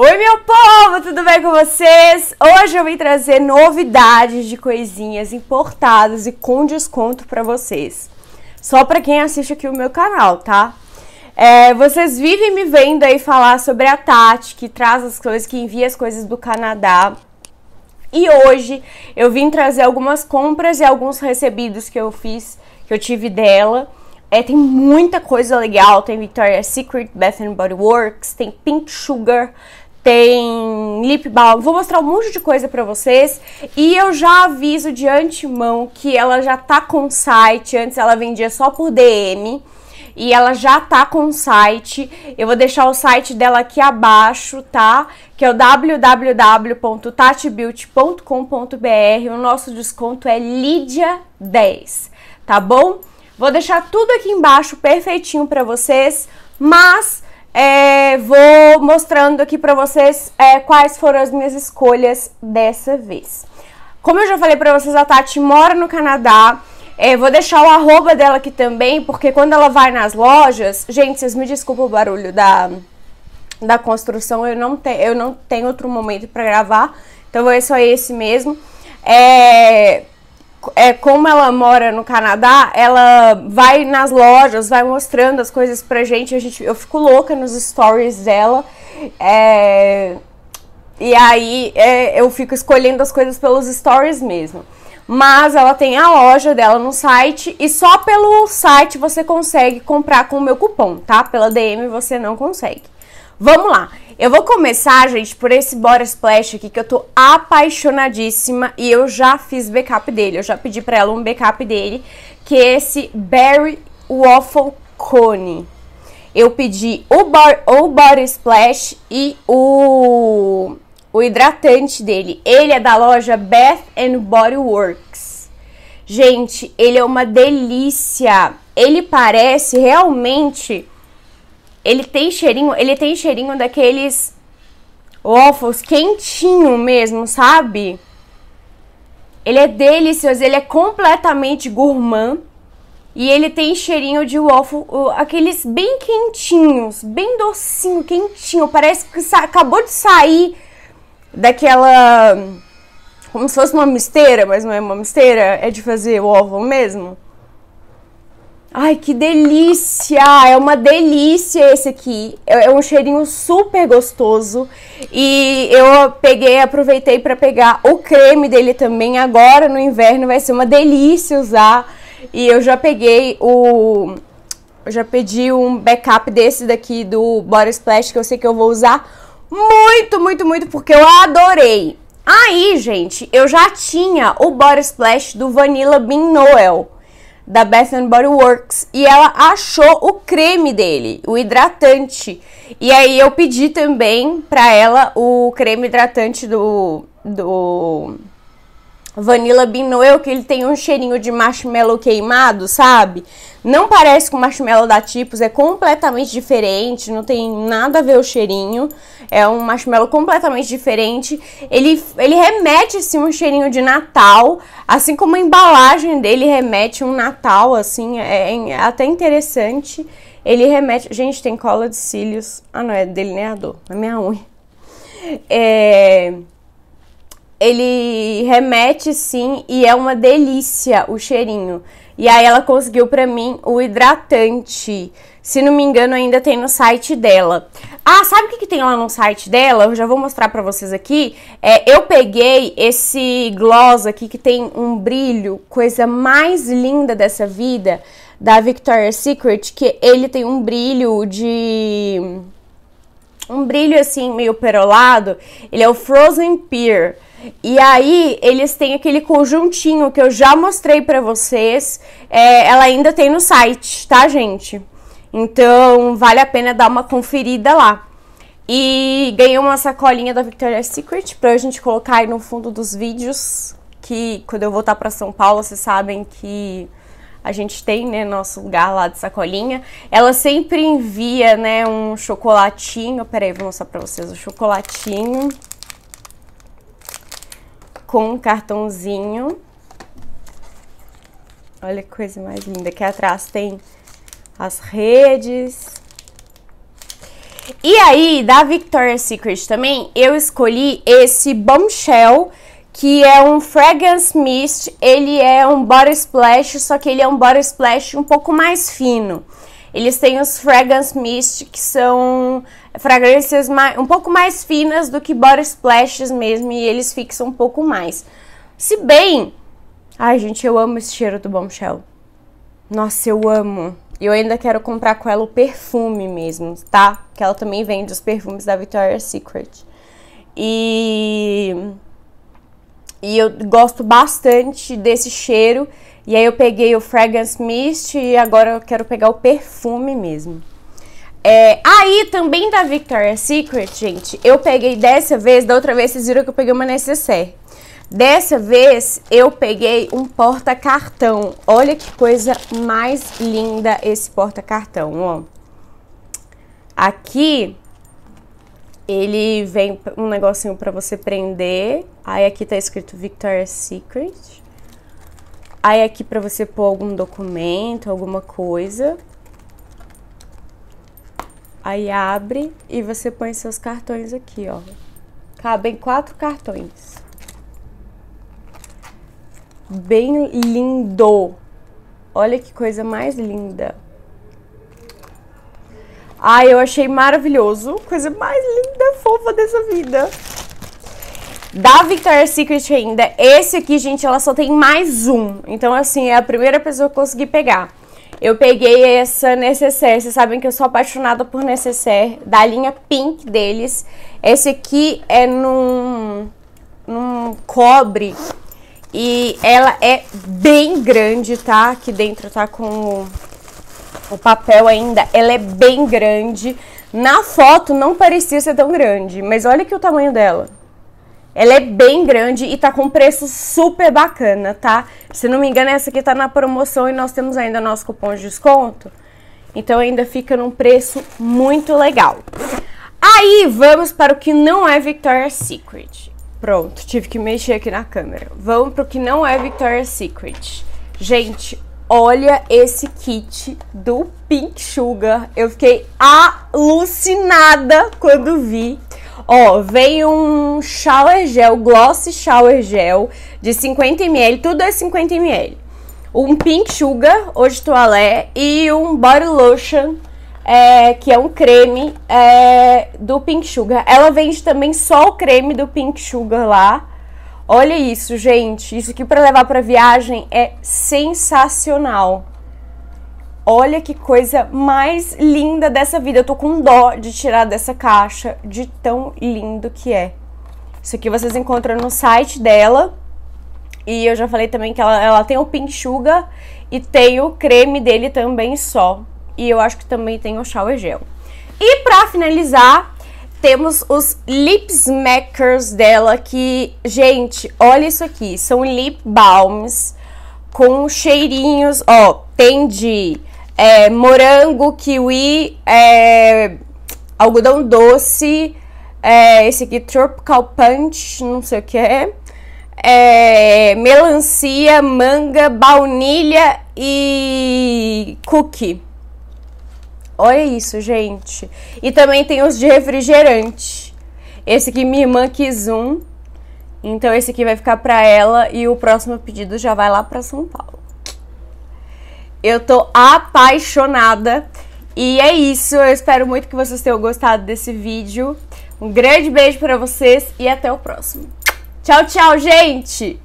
Oi, meu povo, tudo bem com vocês? Hoje eu vim trazer novidades de coisinhas importadas e com desconto para vocês. Só para quem assiste aqui o meu canal, tá? É, vocês vivem me vendo aí falar sobre a Tati, que traz as coisas, que envia as coisas do Canadá. E hoje eu vim trazer algumas compras e alguns recebidos que eu fiz, que eu tive dela. É, tem muita coisa legal, tem Victoria's Secret, Bath Body Works, tem Pink Sugar, tem lip balm, vou mostrar um monte de coisa pra vocês. E eu já aviso de antemão que ela já tá com site, antes ela vendia só por DM e ela já tá com site, eu vou deixar o site dela aqui abaixo, tá? Que é o www.tatibeauty.com.br, o nosso desconto é Lídia10, tá bom? Vou deixar tudo aqui embaixo perfeitinho pra vocês, mas é, vou mostrando aqui para vocês é, quais foram as minhas escolhas dessa vez. Como eu já falei para vocês, a Tati mora no Canadá. É, vou deixar o arroba dela aqui também, porque quando ela vai nas lojas... Gente, vocês me desculpem o barulho da, da construção, eu não, eu não tenho outro momento para gravar, então é só esse mesmo. É, é, como ela mora no Canadá, ela vai nas lojas, vai mostrando as coisas pra gente. A gente eu fico louca nos stories dela. É, e aí é, eu fico escolhendo as coisas pelos stories mesmo. Mas ela tem a loja dela no site e só pelo site você consegue comprar com o meu cupom, tá? Pela DM você não consegue. Vamos lá. Eu vou começar, gente, por esse Body Splash aqui, que eu tô apaixonadíssima e eu já fiz backup dele. Eu já pedi pra ela um backup dele, que é esse Berry Waffle Cone. Eu pedi o, bar, o Body Splash e o, o hidratante dele. Ele é da loja Bath and Body Works. Gente, ele é uma delícia. Ele parece realmente ele tem cheirinho, ele tem cheirinho daqueles waffles quentinho mesmo, sabe? Ele é delicioso, ele é completamente gourmand. E ele tem cheirinho de waffle, aqueles bem quentinhos, bem docinho, quentinho. Parece que acabou de sair daquela. Como se fosse uma misteira, mas não é uma misteira, é de fazer waffle mesmo. Ai, que delícia! É uma delícia esse aqui. É, é um cheirinho super gostoso. E eu peguei, aproveitei para pegar o creme dele também. Agora no inverno vai ser uma delícia usar. E eu já peguei o eu já pedi um backup desse daqui do Body Splash que eu sei que eu vou usar muito, muito, muito porque eu adorei. Aí, gente, eu já tinha o Body Splash do Vanilla Bean Noel da Bath Body Works e ela achou o creme dele, o hidratante. E aí eu pedi também para ela o creme hidratante do do Vanilla Bean Noel, que ele tem um cheirinho de marshmallow queimado, sabe? Não parece com marshmallow da Tipos, é completamente diferente, não tem nada a ver o cheirinho. É um marshmallow completamente diferente. Ele, ele remete, assim, um cheirinho de Natal, assim como a embalagem dele remete um Natal, assim, é, é até interessante. Ele remete... Gente, tem cola de cílios. Ah, não, é delineador, é minha unha. É ele remete sim e é uma delícia o cheirinho. E aí ela conseguiu para mim o hidratante. Se não me engano, ainda tem no site dela. Ah, sabe o que, que tem lá no site dela? Eu já vou mostrar pra vocês aqui. É, eu peguei esse gloss aqui que tem um brilho, coisa mais linda dessa vida, da Victoria's Secret, que ele tem um brilho de... Um brilho assim, meio perolado. Ele é o Frozen Pear. E aí, eles têm aquele conjuntinho que eu já mostrei pra vocês. É, ela ainda tem no site, tá, gente? Então, vale a pena dar uma conferida lá. E ganhei uma sacolinha da Victoria's Secret pra gente colocar aí no fundo dos vídeos. Que quando eu voltar pra São Paulo, vocês sabem que a gente tem, né, nosso lugar lá de sacolinha. Ela sempre envia, né, um chocolatinho. Peraí, vou mostrar pra vocês o chocolatinho com um cartãozinho. Olha que coisa mais linda. Aqui atrás tem as redes. E aí, da Victoria's Secret também, eu escolhi esse Bombshell, que é um Fragrance Mist. Ele é um Body Splash, só que ele é um Body Splash um pouco mais fino. Eles têm os Fragrance Mist, que são fragrâncias um pouco mais finas do que Body Splashes mesmo, e eles fixam um pouco mais. Se bem... Ai, gente, eu amo esse cheiro do Bombshell. Nossa, eu amo. E eu ainda quero comprar com ela o perfume mesmo, tá? Que ela também vende os perfumes da Victoria's Secret. E... E eu gosto bastante desse cheiro. E aí eu peguei o Fragrance Mist e agora eu quero pegar o perfume mesmo. É, aí também da Victoria's Secret, gente, eu peguei dessa vez, da outra vez vocês viram que eu peguei uma necessaire. Dessa vez eu peguei um porta-cartão. Olha que coisa mais linda esse porta-cartão, ó. Aqui ele vem um negocinho para você prender. Aí aqui tá escrito Victoria's Secret. Aí aqui para você pôr algum documento, alguma coisa. Aí abre e você põe seus cartões aqui, ó. Cabem quatro cartões bem lindo. Olha que coisa mais linda. Ai, eu achei maravilhoso. Coisa mais linda, fofa dessa vida. Da Victoria's Secret ainda, esse aqui, gente, ela só tem mais um. Então, assim, é a primeira pessoa que eu consegui pegar. Eu peguei essa necessaire, vocês sabem que eu sou apaixonada por necessaire, da linha Pink deles. Esse aqui é num, num cobre e ela é bem grande, tá? Aqui dentro tá com o, o papel ainda. Ela é bem grande. Na foto não parecia ser tão grande, mas olha aqui o tamanho dela. Ela é bem grande e tá com preço super bacana, tá? Se não me engano, essa aqui tá na promoção e nós temos ainda nosso cupom de desconto. Então ainda fica num preço muito legal. Aí vamos para o que não é Victoria's Secret. Pronto, tive que mexer aqui na câmera. Vamos pro que não é Victoria's Secret. Gente, olha esse kit do Pink Sugar. Eu fiquei alucinada quando vi. Ó, vem um shower gel, gloss shower gel de 50ml, tudo é 50ml. Um Pink Sugar, hoje toalé, e um body lotion é, que é um creme é, do Pink Sugar. Ela vende também só o creme do Pink Sugar lá. Olha isso, gente. Isso aqui para levar para viagem é sensacional. Olha que coisa mais linda dessa vida. Eu tô com dó de tirar dessa caixa, de tão lindo que é. Isso aqui vocês encontram no site dela. E eu já falei também que ela, ela tem o Pink Sugar e tem o creme dele também só e eu acho que também tem o shower gel. E para finalizar, temos os lip smackers dela que, gente, olha isso aqui, são lip balms com cheirinhos, ó, tem de é, morango, kiwi, é, algodão doce, é, esse aqui tropical punch, não sei o que é, é melancia, manga, baunilha e cookie. Olha isso, gente. E também tem os de refrigerante. Esse aqui minha irmã quis um. Então esse aqui vai ficar pra ela e o próximo pedido já vai lá pra São Paulo. Eu tô apaixonada. E é isso, eu espero muito que vocês tenham gostado desse vídeo. Um grande beijo pra vocês e até o próximo. Tchau, tchau, gente!